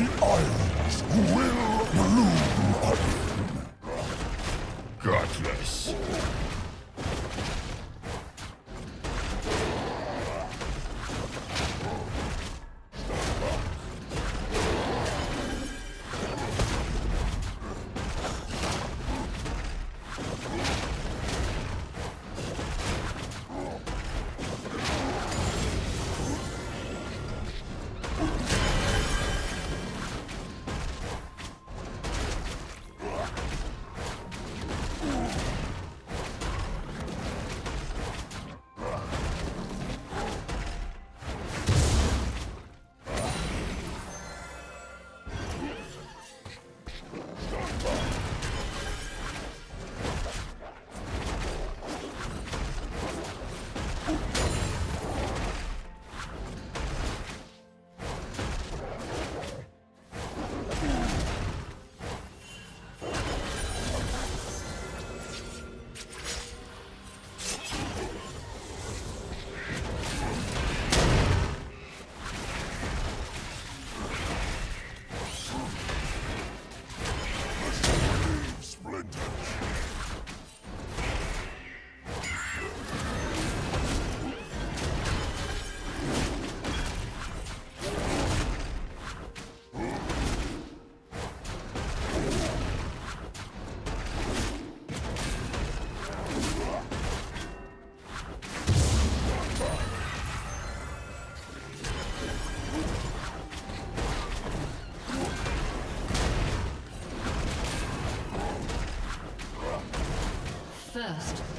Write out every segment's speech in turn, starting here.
the islands will bloom again. First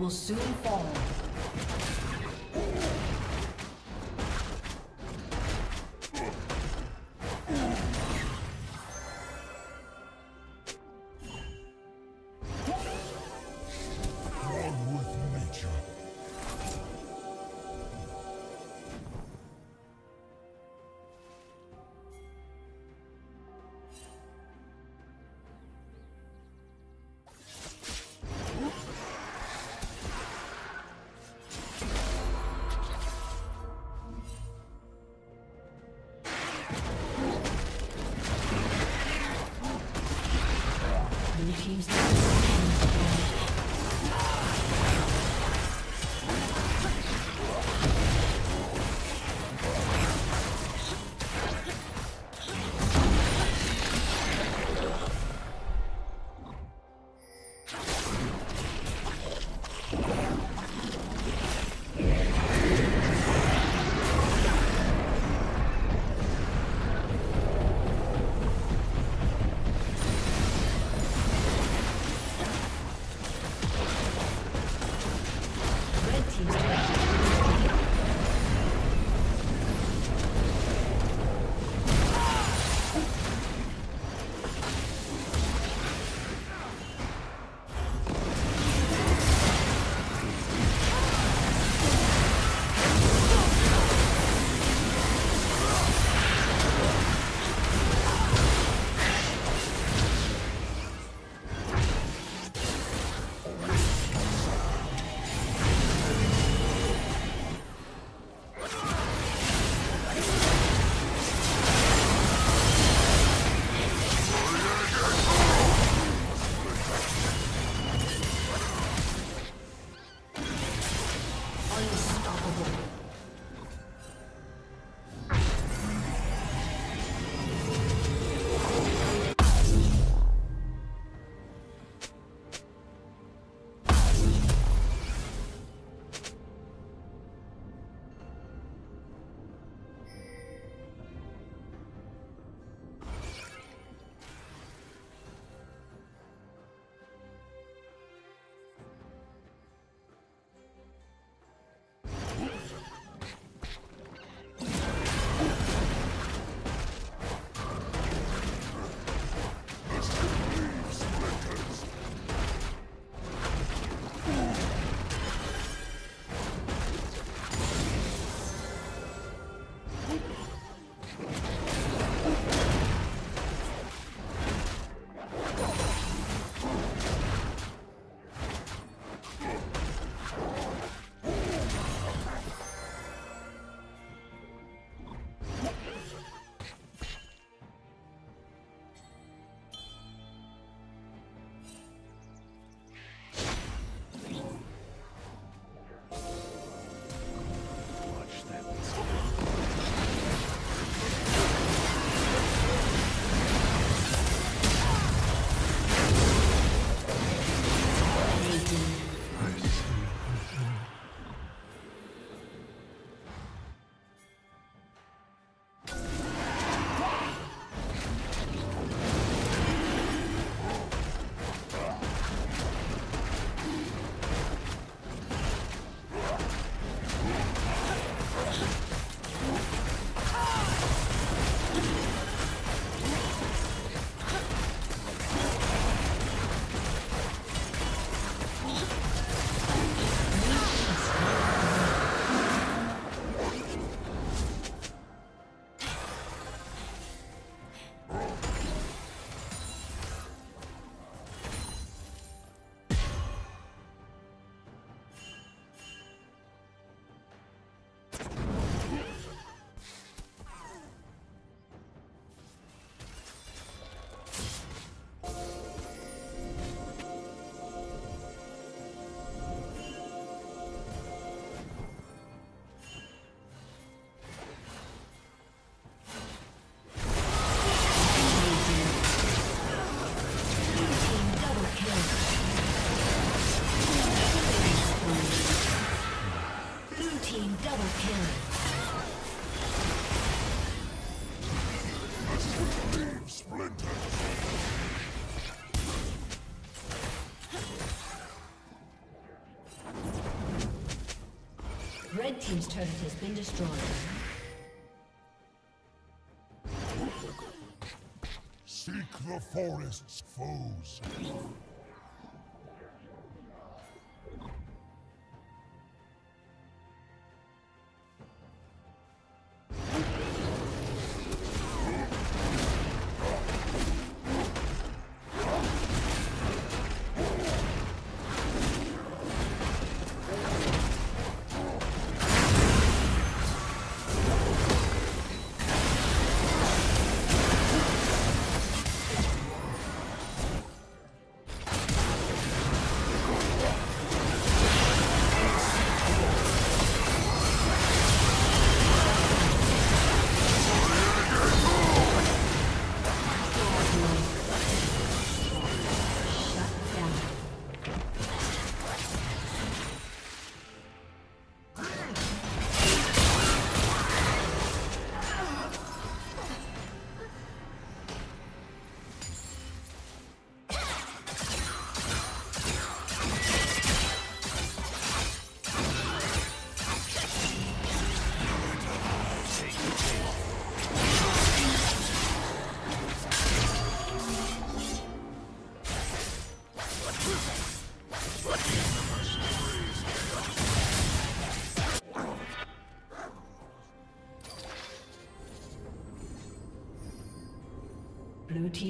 will soon fall. Red Team's turret has been destroyed. Seek the forest's foes.